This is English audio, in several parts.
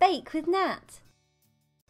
Bake with Nat.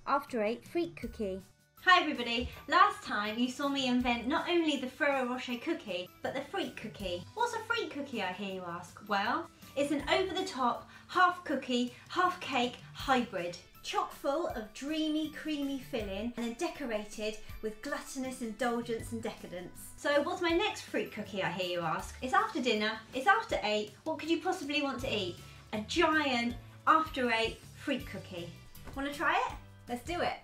After eight Freak Cookie. Hi everybody, last time you saw me invent not only the Ferrero Rocher cookie, but the Freak cookie. What's a Freak cookie I hear you ask? Well, it's an over-the-top, half cookie, half cake hybrid. Chock full of dreamy, creamy filling and then decorated with gluttonous indulgence and decadence. So what's my next Freak cookie I hear you ask? It's after dinner, it's after eight, what could you possibly want to eat? A giant after eight Freak cookie. Wanna try it? Let's do it.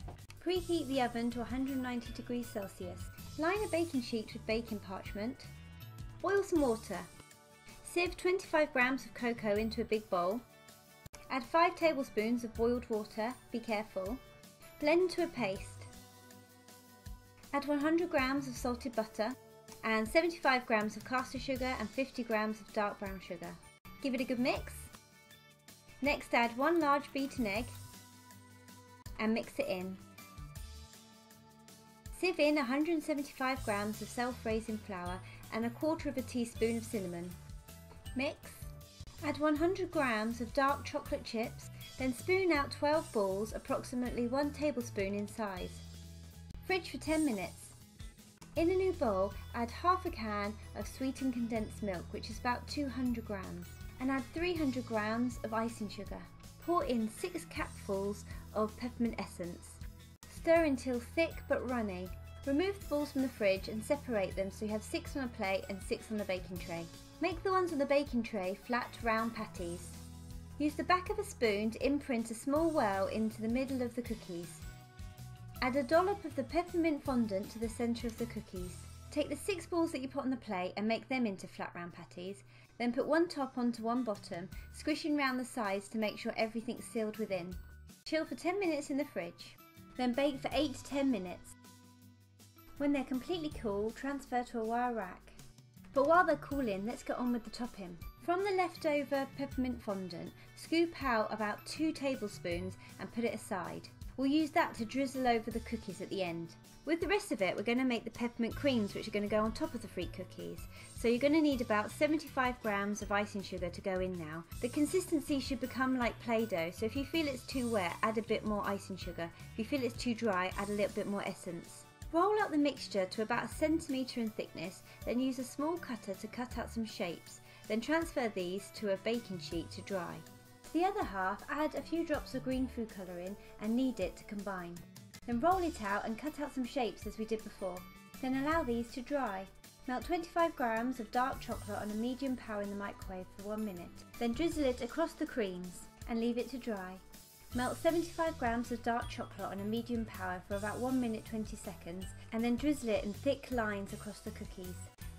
Preheat the oven to 190 degrees Celsius. Line a baking sheet with baking parchment. Boil some water. Sieve 25 grams of cocoa into a big bowl. Add 5 tablespoons of boiled water, be careful. Blend to a paste. Add 100 grams of salted butter and 75 grams of caster sugar and 50 grams of dark brown sugar. Give it a good mix. Next add one large beaten egg and mix it in. Sieve in 175 grams of self-raising flour and a quarter of a teaspoon of cinnamon. Mix. Add 100 grams of dark chocolate chips, then spoon out 12 balls approximately 1 tablespoon in size. Fridge for 10 minutes. In a new bowl, add half a can of sweetened condensed milk, which is about 200 grams, and add 300 grams of icing sugar. Pour in 6 capfuls of peppermint essence. Stir until thick but runny. Remove the balls from the fridge and separate them so you have 6 on a plate and 6 on the baking tray. Make the ones on the baking tray flat round patties. Use the back of a spoon to imprint a small well into the middle of the cookies. Add a dollop of the peppermint fondant to the centre of the cookies. Take the six balls that you put on the plate and make them into flat round patties. Then put one top onto one bottom, squishing round the sides to make sure everything's sealed within. Chill for 10 minutes in the fridge. Then bake for 8 to 10 minutes. When they're completely cool, transfer to a wire rack. But while they're cooling, let's get on with the topping. From the leftover peppermint fondant, scoop out about 2 tablespoons and put it aside. We'll use that to drizzle over the cookies at the end. With the rest of it, we're going to make the peppermint creams which are going to go on top of the freak cookies. So you're going to need about 75 grams of icing sugar to go in now. The consistency should become like Play-Doh, so if you feel it's too wet, add a bit more icing sugar. If you feel it's too dry, add a little bit more essence. Roll out the mixture to about a centimetre in thickness, then use a small cutter to cut out some shapes. Then transfer these to a baking sheet to dry. The other half, add a few drops of green food colouring and knead it to combine. Then roll it out and cut out some shapes as we did before. Then allow these to dry. Melt 25 grams of dark chocolate on a medium power in the microwave for one minute. Then drizzle it across the creams and leave it to dry. Melt 75 grams of dark chocolate on a medium power for about 1 minute 20 seconds and then drizzle it in thick lines across the cookies.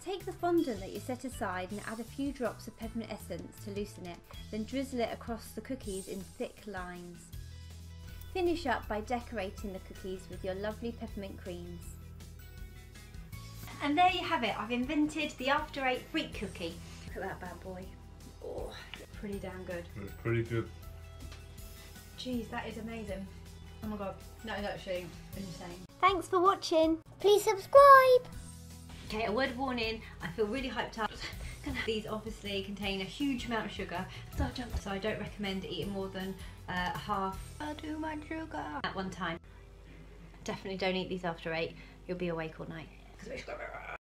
Take the fondant that you set aside and add a few drops of peppermint essence to loosen it, then drizzle it across the cookies in thick lines. Finish up by decorating the cookies with your lovely peppermint creams. And there you have it, I've invented the After Eight Freak cookie. Look at that bad boy. Oh, pretty damn good. It's pretty good. Jeez, that is amazing. Oh my god, that is actually insane. Thanks for watching. Please subscribe. Okay, a word of warning, I feel really hyped up. These obviously contain a huge amount of sugar, so I don't, so I don't recommend eating more than uh, half uh, too much sugar at one time. Definitely don't eat these after eight, you'll be awake all night.